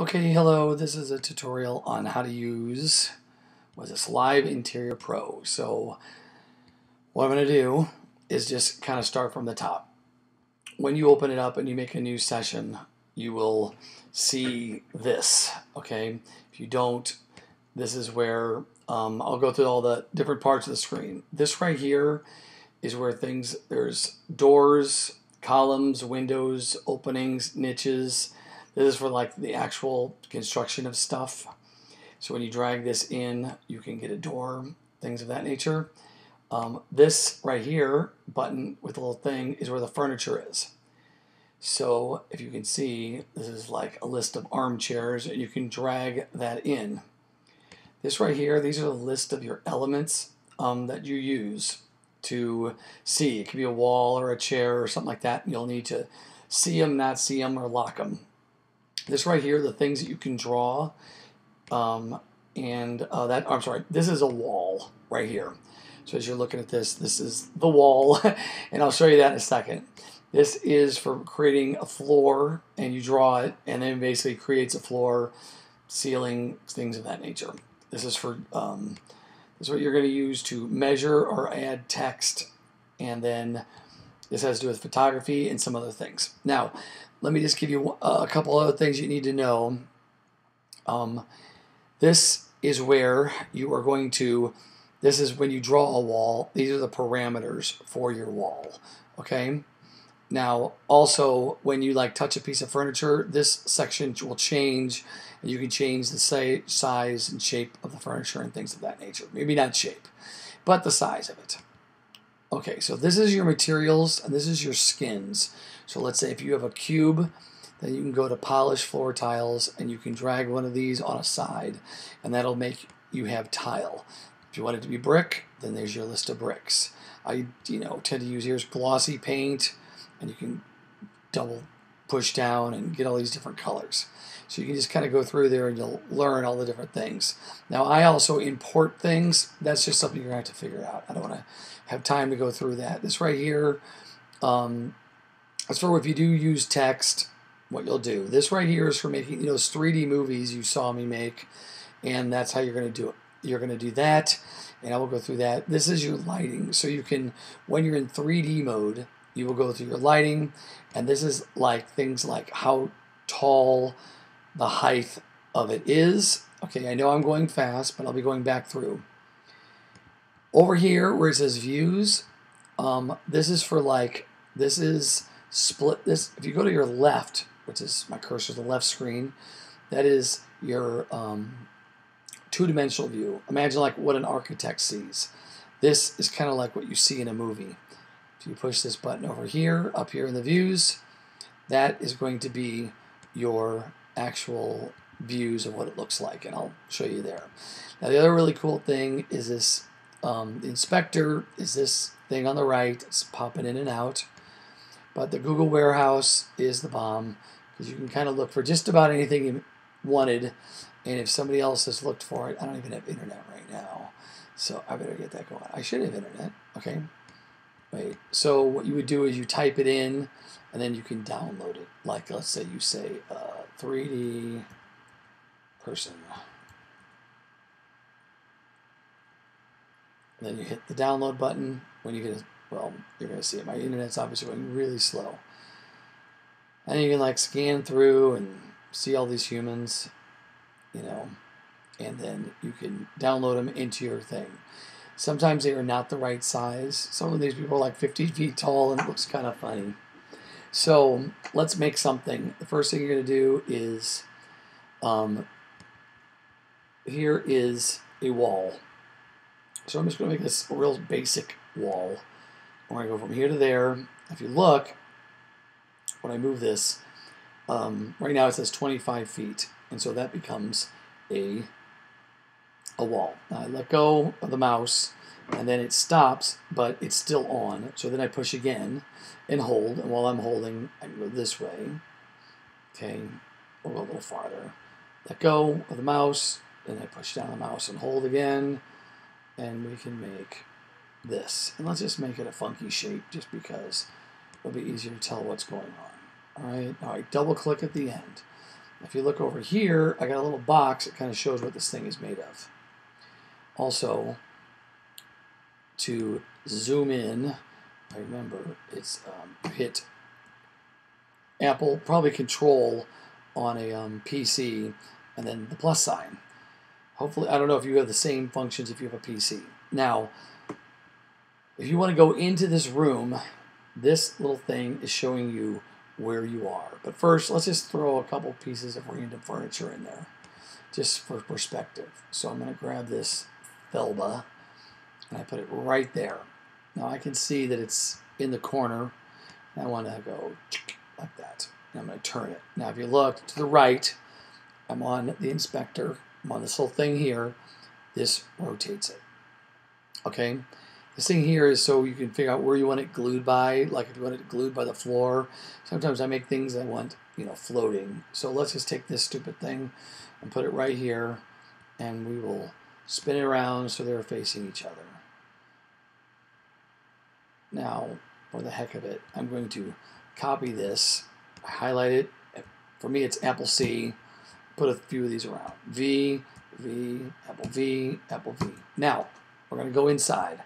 Okay, hello, this is a tutorial on how to use, was this, Live Interior Pro. So what I'm going to do is just kind of start from the top. When you open it up and you make a new session, you will see this, okay? If you don't, this is where um, I'll go through all the different parts of the screen. This right here is where things, there's doors, columns, windows, openings, niches, this is for like the actual construction of stuff. So when you drag this in, you can get a door, things of that nature. Um, this right here, button with a little thing, is where the furniture is. So if you can see, this is like a list of armchairs, and you can drag that in. This right here, these are the list of your elements um, that you use to see. It could be a wall or a chair or something like that. You'll need to see them, not see them, or lock them. This right here, the things that you can draw, um, and uh, that, I'm sorry, this is a wall right here. So as you're looking at this, this is the wall, and I'll show you that in a second. This is for creating a floor, and you draw it, and then basically creates a floor, ceiling, things of that nature. This is for, um, this is what you're going to use to measure or add text, and then this has to do with photography and some other things. Now, let me just give you a couple other things you need to know. Um, this is where you are going to, this is when you draw a wall, these are the parameters for your wall, okay? Now, also, when you like touch a piece of furniture, this section will change, you can change the size and shape of the furniture and things of that nature. Maybe not shape, but the size of it. Okay, so this is your materials, and this is your skins. So let's say if you have a cube, then you can go to polish floor tiles and you can drag one of these on a side and that'll make you have tile. If you want it to be brick, then there's your list of bricks. I you know tend to use here's glossy paint and you can double push down and get all these different colors. So you can just kind of go through there and you'll learn all the different things. Now I also import things. That's just something you're going to have to figure out. I don't want to have time to go through that. This right here, um, as for if you do use text, what you'll do. This right here is for making those 3D movies you saw me make, and that's how you're going to do it. You're going to do that, and I will go through that. This is your lighting, so you can, when you're in 3D mode, you will go through your lighting, and this is like things like how tall the height of it is. Okay, I know I'm going fast, but I'll be going back through. Over here, where it says views, um, this is for like, this is split this. If you go to your left, which is my cursor, the left screen, that is your um, two-dimensional view. Imagine like what an architect sees. This is kind of like what you see in a movie. If you push this button over here, up here in the views, that is going to be your actual views of what it looks like, and I'll show you there. Now the other really cool thing is this um, inspector is this thing on the right. It's popping in and out. But the Google Warehouse is the bomb because you can kind of look for just about anything you wanted. And if somebody else has looked for it, I don't even have internet right now. So I better get that going. I should have internet. Okay. Wait. So what you would do is you type it in and then you can download it. Like let's say you say uh, 3D person. Then you hit the download button when you get well, you're going to see it. My internet's obviously going really slow. And you can like scan through and see all these humans, you know, and then you can download them into your thing. Sometimes they are not the right size. Some of these people are like 50 feet tall and it looks kind of funny. So let's make something. The first thing you're going to do is um, here is a wall. So I'm just going to make this a real basic wall. I'm going to go from here to there. If you look, when I move this, um, right now it says 25 feet, and so that becomes a, a wall. Now I let go of the mouse, and then it stops, but it's still on. So then I push again and hold, and while I'm holding, I go this way. Okay, we'll go a little farther. Let go of the mouse, and I push down the mouse and hold again, and we can make this. And let's just make it a funky shape just because it'll be easier to tell what's going on. Alright, alright, double click at the end. If you look over here, I got a little box that kind of shows what this thing is made of. Also, to zoom in, I remember it's um, hit Apple, probably Control on a um, PC, and then the plus sign. Hopefully, I don't know if you have the same functions if you have a PC. Now, if you want to go into this room, this little thing is showing you where you are. But first, let's just throw a couple pieces of random furniture in there, just for perspective. So I'm going to grab this Felba, and I put it right there. Now I can see that it's in the corner. I want to go like that. And I'm going to turn it. Now if you look to the right, I'm on the inspector. I'm on this little thing here. This rotates it. Okay? This thing here is so you can figure out where you want it glued by, like if you want it glued by the floor. Sometimes I make things I want, you know, floating. So let's just take this stupid thing and put it right here, and we will spin it around so they're facing each other. Now, for the heck of it, I'm going to copy this, highlight it. For me, it's Apple C. Put a few of these around. V, V, Apple V, Apple V. Now, we're going to go inside.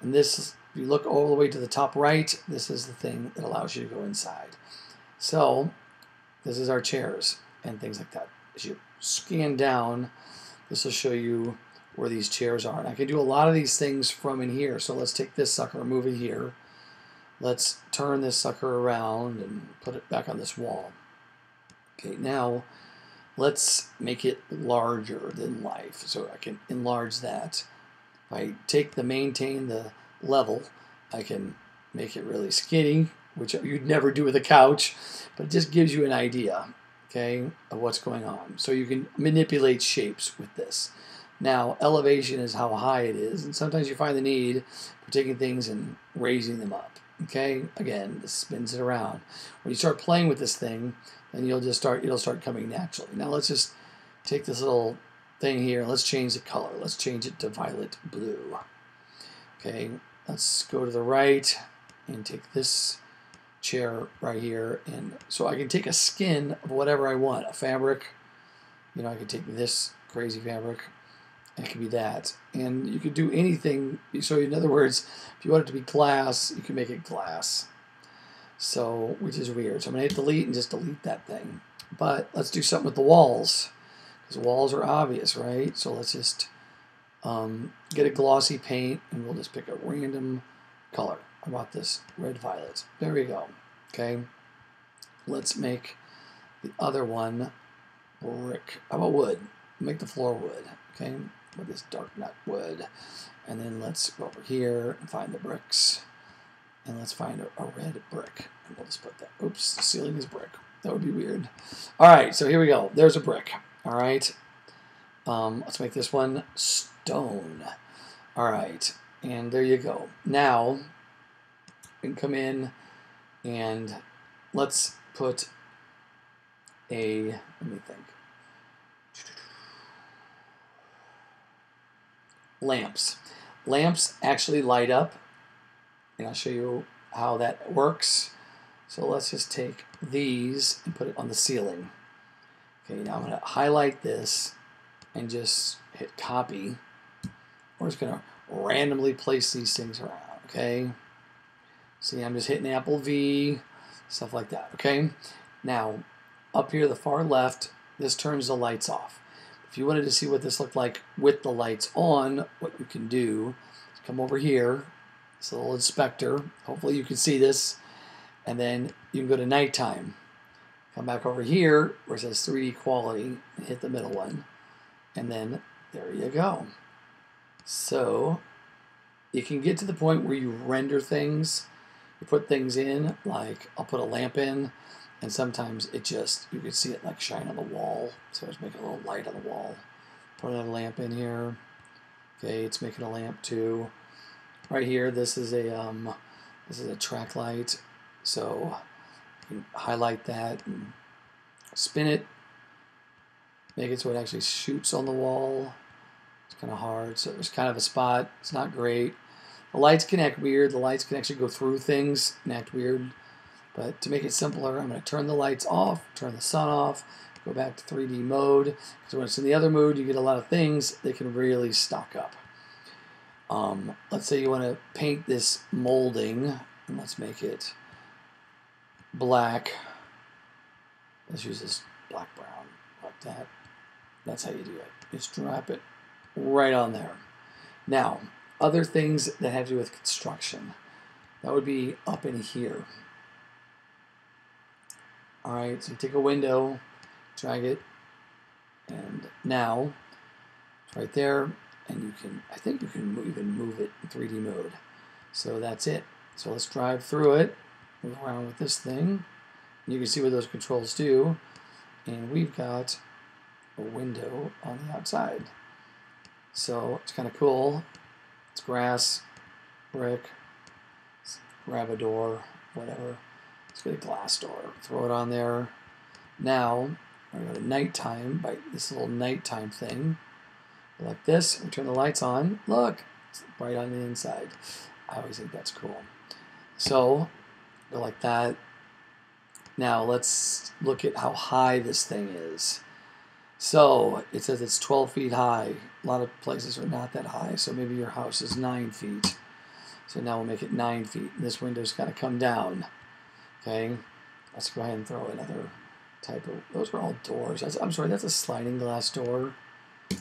And this, if you look all the way to the top right, this is the thing that allows you to go inside. So, this is our chairs and things like that. As you scan down, this will show you where these chairs are. And I can do a lot of these things from in here. So let's take this sucker, move it here. Let's turn this sucker around and put it back on this wall. Okay, now let's make it larger than life. So I can enlarge that. If I take the maintain the level, I can make it really skinny, which you'd never do with a couch, but it just gives you an idea, okay, of what's going on. So you can manipulate shapes with this. Now, elevation is how high it is, and sometimes you find the need for taking things and raising them up. Okay, again, this spins it around. When you start playing with this thing, then you'll just start, it'll start coming naturally. Now let's just take this little thing here, let's change the color. Let's change it to violet blue. Okay, let's go to the right and take this chair right here. And so I can take a skin of whatever I want, a fabric, you know, I can take this crazy fabric it could be that. And you could do anything. So in other words, if you want it to be glass, you can make it glass. So, which is weird. So I'm going to hit delete and just delete that thing. But let's do something with the walls. Because walls are obvious, right? So let's just um, get a glossy paint and we'll just pick a random color. How about this? Red violet. There we go. Okay. Let's make the other one brick. How about wood? Make the floor wood. Okay with this dark nut wood. And then let's go over here and find the bricks. And let's find a, a red brick. And we'll just put that. Oops, the ceiling is brick. That would be weird. All right, so here we go. There's a brick. All right. Um, let's make this one stone. All right, and there you go. Now, can come in and let's put a, let me think. Lamps. Lamps actually light up, and I'll show you how that works. So let's just take these and put it on the ceiling. Okay, now I'm going to highlight this and just hit copy. We're just going to randomly place these things around, okay? See, I'm just hitting Apple V, stuff like that, okay? Now, up here the far left, this turns the lights off. If you wanted to see what this looked like with the lights on, what you can do is come over here, this little inspector. Hopefully you can see this. And then you can go to nighttime. Come back over here where it says 3D quality and hit the middle one. And then there you go. So you can get to the point where you render things. You put things in, like I'll put a lamp in and sometimes it just, you can see it like shine on the wall. So it's making a little light on the wall. Put a lamp in here. Okay, it's making a lamp too. Right here, this is a um, this is a track light. So you highlight that and spin it. Make it so it actually shoots on the wall. It's kind of hard. So there's kind of a spot. It's not great. The lights can act weird. The lights can actually go through things and act weird. But to make it simpler, I'm going to turn the lights off, turn the sun off, go back to 3D mode. Because when it's in the other mode, you get a lot of things that can really stock up. Um, let's say you want to paint this molding, and let's make it black. Let's use this black brown like that. That's how you do it. Just drop it right on there. Now, other things that have to do with construction. That would be up in here. All right, so take a window, drag it, and now it's right there, and you can, I think you can even move it in 3D mode. So that's it. So let's drive through it, move around with this thing. You can see what those controls do, and we've got a window on the outside. So it's kind of cool. It's grass, brick, grab a door, whatever. Let's get a glass door, throw it on there. Now, we're going to to nighttime by this little nighttime thing. Like this, we turn the lights on. Look, it's bright on the inside. I always think that's cool. So, go like that. Now, let's look at how high this thing is. So, it says it's 12 feet high. A lot of places are not that high, so maybe your house is 9 feet. So now we'll make it 9 feet. This window's got to come down. Okay, let's go ahead and throw another type of, those are all doors. That's, I'm sorry, that's a sliding glass door.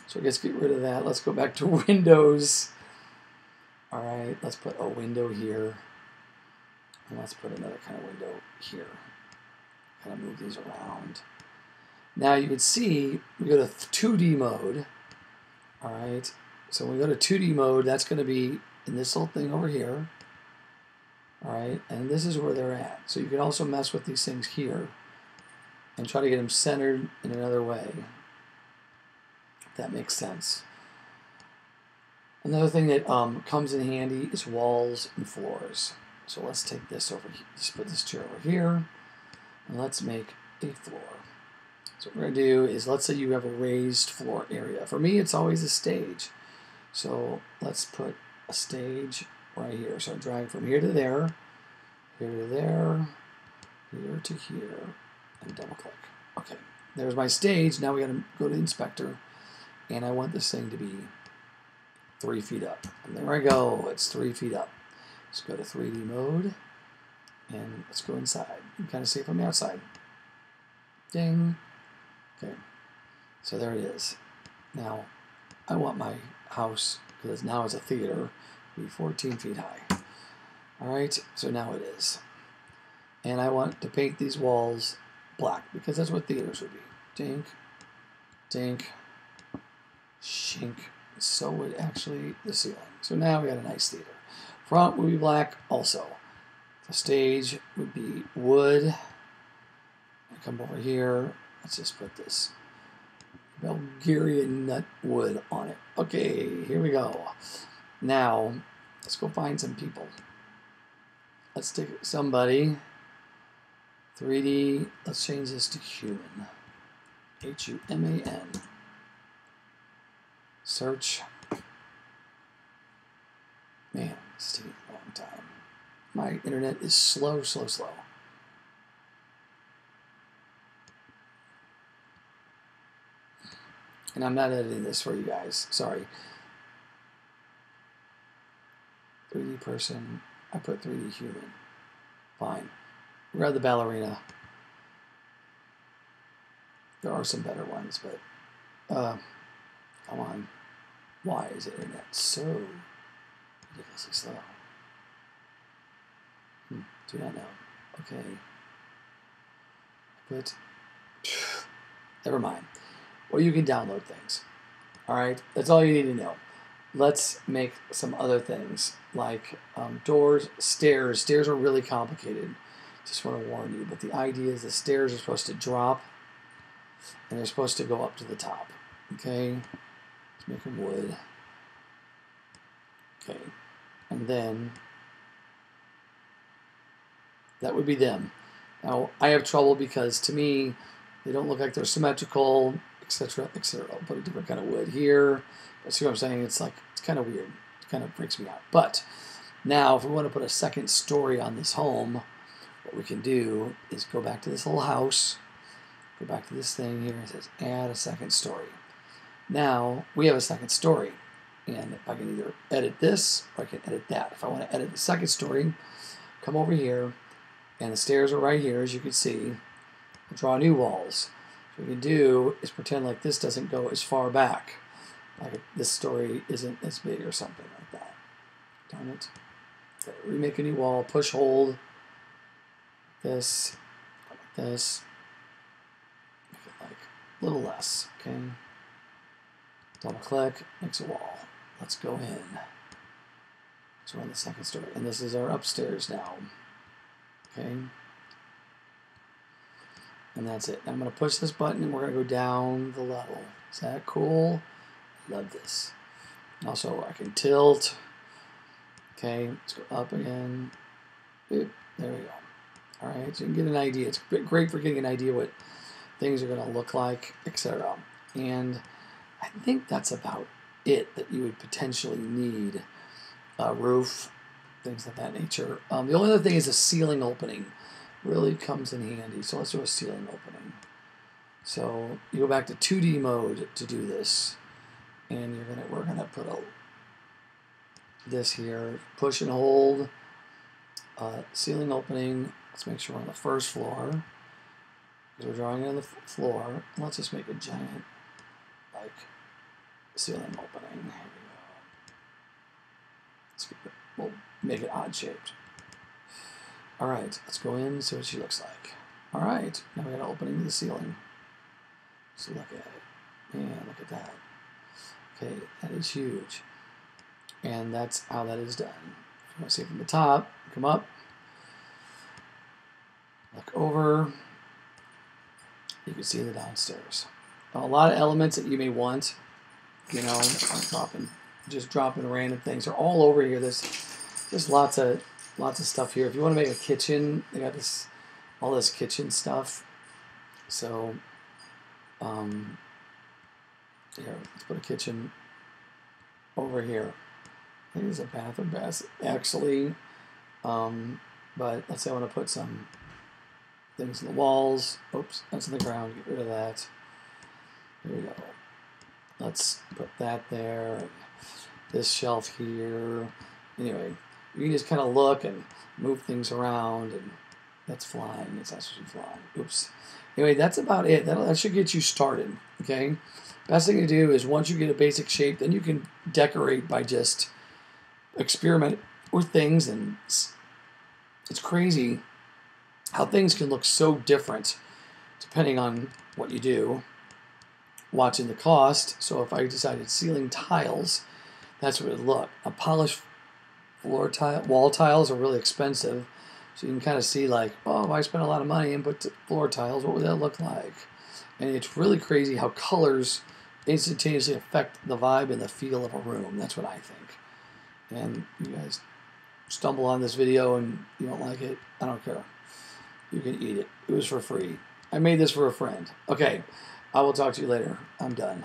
So let's get rid of that. Let's go back to windows. All right, let's put a window here. And let's put another kind of window here. Kind of move these around. Now you can see we go to 2D mode. All right, so when we go to 2D mode, that's going to be in this little thing over here. All right, and this is where they're at. So you can also mess with these things here and try to get them centered in another way. If that makes sense. Another thing that um, comes in handy is walls and floors. So let's take this over here. Let's put this chair over here. And let's make a floor. So what we're to do is let's say you have a raised floor area. For me, it's always a stage. So let's put a stage right here. So drag from here to there, here to there, here to here, and double click. Okay, there's my stage. Now we got to go to the inspector, and I want this thing to be three feet up. And there I go. It's three feet up. Let's go to 3D mode, and let's go inside. You can kind of see it from the outside. Ding. Okay, so there it is. Now, I want my house, because now it's a theater, be 14 feet high. Alright, so now it is. And I want to paint these walls black, because that's what theaters would be. Dink, dink, shink. So would actually the ceiling. So now we got a nice theater. Front would be black also. The stage would be wood. I come over here. Let's just put this Bulgarian nut wood on it. Okay, here we go. Now, let's go find some people. Let's take somebody. 3D, let's change this to human. H-U-M-A-N. Search. Man, it's taking a long time. My internet is slow, slow, slow. And I'm not editing this for you guys. Sorry. 3D person. I put 3D human. Fine. Read the ballerina. There are some better ones, but uh, come on. Why is the internet so ridiculously slow? Hmm, do not know. Okay. But never mind. Well, you can download things. All right, that's all you need to know let's make some other things like um, doors, stairs. Stairs are really complicated. Just want to warn you. But the idea is the stairs are supposed to drop and they're supposed to go up to the top. Okay? Let's make them wood. Okay. And then that would be them. Now, I have trouble because to me, they don't look like they're symmetrical, etc., etc. I'll put a different kind of wood here. See what I'm saying? It's like, it's kind of weird. It kind of freaks me out. But now, if we want to put a second story on this home, what we can do is go back to this little house, Go back to this thing here. It says add a second story. Now we have a second story. And I can either edit this or I can edit that. If I want to edit the second story, come over here and the stairs are right here as you can see. draw new walls. What we do is pretend like this doesn't go as far back. Like this story isn't as big or something like that. Darn it. Remake a new wall, push hold, this, like this, like a little less, okay? Double click, makes a wall. Let's go in. Let's run the second story. And this is our upstairs now. Okay. And that's it. I'm going to push this button and we're going to go down the level. Is that cool? Love this. Also, I can tilt. Okay, let's go up again. There we go. All right, so you can get an idea. It's great for getting an idea what things are going to look like, etc. And I think that's about it that you would potentially need. A roof, things of that nature. Um, the only other thing is a ceiling opening. Really comes in handy. So let's do a ceiling opening. So you go back to 2D mode to do this, and you're gonna we're gonna put a this here, push and hold, uh, ceiling opening. Let's make sure we're on the first floor we're drawing on the floor. Let's just make a giant like ceiling opening. Let's we'll make it odd shaped. All right, let's go in and see what she looks like. All right, now we got an opening to the ceiling. So look at it. Yeah, look at that. Okay, that is huge. And that's how that is done. If you want to see it from the top, come up, look over, you can see the downstairs. A lot of elements that you may want you know, dropping, just dropping random things. They're all over here. There's just lots of lots of stuff here. If you want to make a kitchen, they got this all this kitchen stuff. So, um, here, let's put a kitchen over here. I think it's a bathroom bath, actually. Um, but let's say I want to put some things in the walls. Oops, that's in the ground. Get rid of that. Here we go. Let's put that there. This shelf here. Anyway, you can just kind of look and move things around, and that's flying. It's actually flying. Oops. Anyway, that's about it. That'll, that should get you started. Okay. Best thing to do is once you get a basic shape, then you can decorate by just experiment with things, and it's, it's crazy how things can look so different depending on what you do watching the cost. So if I decided ceiling tiles, that's what it would look. A polished floor tile, wall tiles are really expensive. So you can kind of see like, oh, I spent a lot of money and put floor tiles, what would that look like? And it's really crazy how colors instantaneously affect the vibe and the feel of a room. That's what I think. And you guys stumble on this video and you don't like it, I don't care. You can eat it. It was for free. I made this for a friend. Okay. I will talk to you later. I'm done.